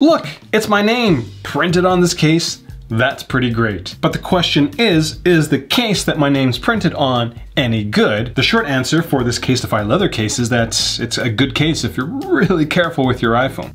Look, it's my name printed on this case. That's pretty great. But the question is, is the case that my name's printed on any good? The short answer for this Casetify leather case is that it's a good case if you're really careful with your iPhone.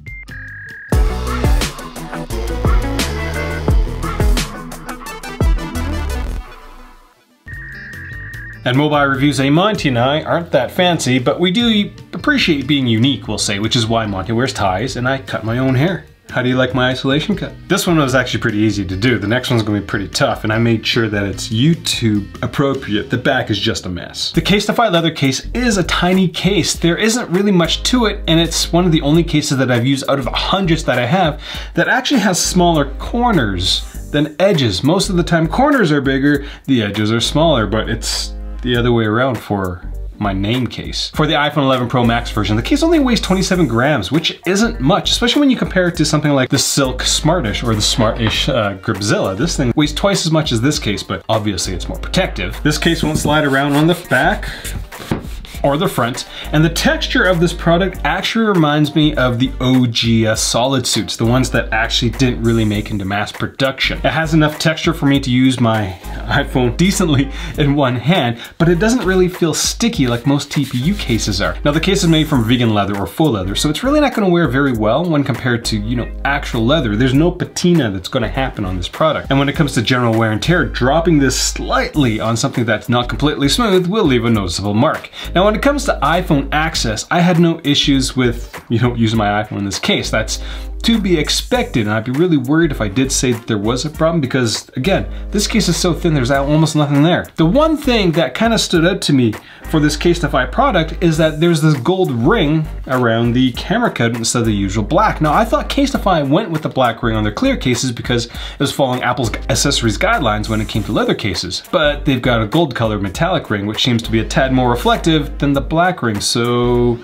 And Mobile Reviews A Monty and I aren't that fancy, but we do appreciate being unique, we'll say, which is why Monty wears ties and I cut my own hair. How do you like my isolation cut? This one was actually pretty easy to do. The next one's gonna be pretty tough, and I made sure that it's YouTube appropriate. The back is just a mess. The Casetify leather case is a tiny case. There isn't really much to it, and it's one of the only cases that I've used out of hundreds that I have that actually has smaller corners than edges. Most of the time corners are bigger, the edges are smaller, but it's the other way around for my name case. For the iPhone 11 Pro Max version, the case only weighs 27 grams, which isn't much, especially when you compare it to something like the Silk Smartish or the Smartish uh, Gripzilla. This thing weighs twice as much as this case, but obviously it's more protective. This case won't slide around on the back or the front. And the texture of this product actually reminds me of the OG SolidSuits, the ones that actually didn't really make into mass production. It has enough texture for me to use my iPhone decently in one hand, but it doesn't really feel sticky like most TPU cases are. Now the case is made from vegan leather or faux leather, so it's really not gonna wear very well when compared to, you know, actual leather. There's no patina that's gonna happen on this product. And when it comes to general wear and tear, dropping this slightly on something that's not completely smooth will leave a noticeable mark. Now when it comes to iPhone access, I had no issues with, you know, using my iPhone in this case. That's to be expected, and I'd be really worried if I did say that there was a problem because, again, this case is so thin, there's almost nothing there. The one thing that kind of stood out to me for this Casetify product is that there's this gold ring around the camera coat instead of the usual black. Now, I thought Casetify went with the black ring on their clear cases because it was following Apple's accessories guidelines when it came to leather cases. But they've got a gold colored metallic ring, which seems to be a tad more reflective than the black ring, so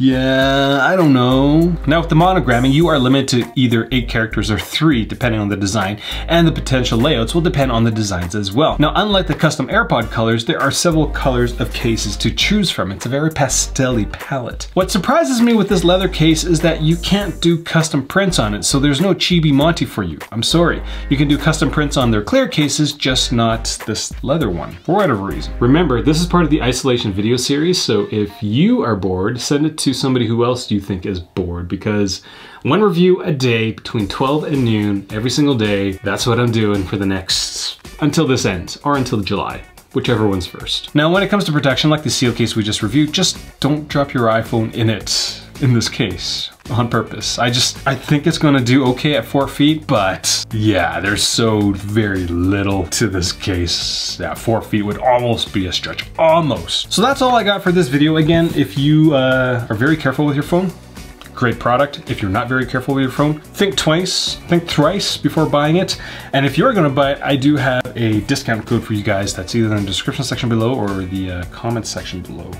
yeah, I don't know. Now with the monogramming, you are limited to either 8 characters or 3 depending on the design, and the potential layouts will depend on the designs as well. Now unlike the custom AirPod colors, there are several colors of cases to choose from. It's a very pastel palette. What surprises me with this leather case is that you can't do custom prints on it, so there's no Chibi Monty for you. I'm sorry. You can do custom prints on their clear cases, just not this leather one, for whatever reason. Remember, this is part of the isolation video series, so if you are bored, send it to somebody who else do you think is bored because one review a day between 12 and noon every single day, that's what I'm doing for the next, until this ends, or until July whichever one's first. Now, when it comes to protection, like the seal case we just reviewed, just don't drop your iPhone in it, in this case, on purpose. I just, I think it's gonna do okay at four feet, but yeah, there's so very little to this case. Yeah, four feet would almost be a stretch, almost. So that's all I got for this video. Again, if you uh, are very careful with your phone, great product. If you're not very careful with your phone, think twice, think thrice before buying it. And if you're gonna buy it, I do have a discount code for you guys that's either in the description section below or the uh, comments section below.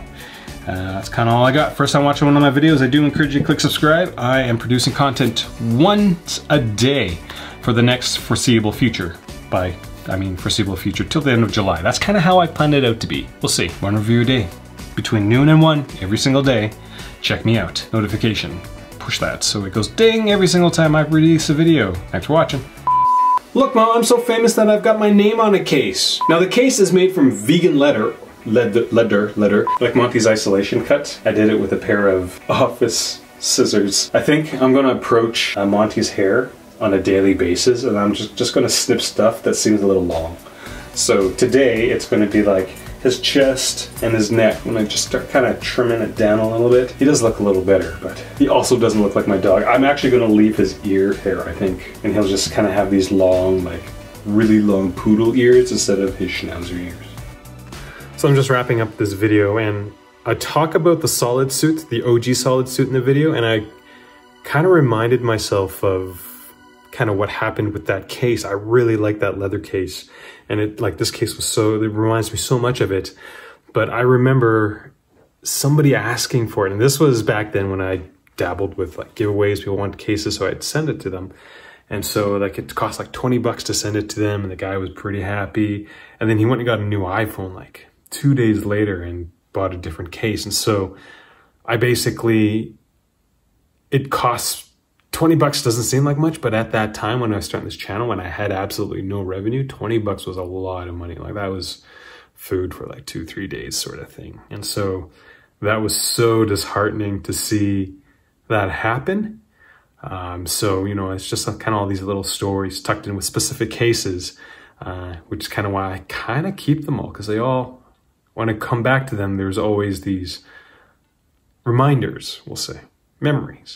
Uh, that's kind of all I got. First time watching one of my videos, I do encourage you to click subscribe. I am producing content once a day for the next foreseeable future. By, I mean foreseeable future, till the end of July. That's kind of how I planned it out to be. We'll see. One review a day. Between noon and one, every single day check me out. Notification. Push that so it goes ding every single time I release a video. Thanks for watching. Look mom, I'm so famous that I've got my name on a case. Now the case is made from vegan leather, leather, leather, like Monty's isolation cut. I did it with a pair of office scissors. I think I'm gonna approach uh, Monty's hair on a daily basis and I'm just, just gonna snip stuff that seems a little long. So today it's gonna be like his chest and his neck, when I just start kind of trimming it down a little bit, he does look a little better, but he also doesn't look like my dog. I'm actually gonna leave his ear hair, I think, and he'll just kind of have these long, like, really long poodle ears instead of his schnauzer ears. So I'm just wrapping up this video, and I talk about the SolidSuit, the OG SolidSuit in the video, and I kind of reminded myself of kind of what happened with that case. I really like that leather case. And it like this case was so, it reminds me so much of it. But I remember somebody asking for it. And this was back then when I dabbled with like giveaways. People wanted cases, so I'd send it to them. And so like it cost like 20 bucks to send it to them. And the guy was pretty happy. And then he went and got a new iPhone like two days later and bought a different case. And so I basically, it costs 20 bucks doesn't seem like much, but at that time when I was starting this channel, when I had absolutely no revenue, 20 bucks was a lot of money. Like that was food for like two, three days sort of thing. And so that was so disheartening to see that happen. Um, so, you know, it's just kind of all these little stories tucked in with specific cases, uh, which is kind of why I kind of keep them all because they all, when I come back to them, there's always these reminders, we'll say, memories.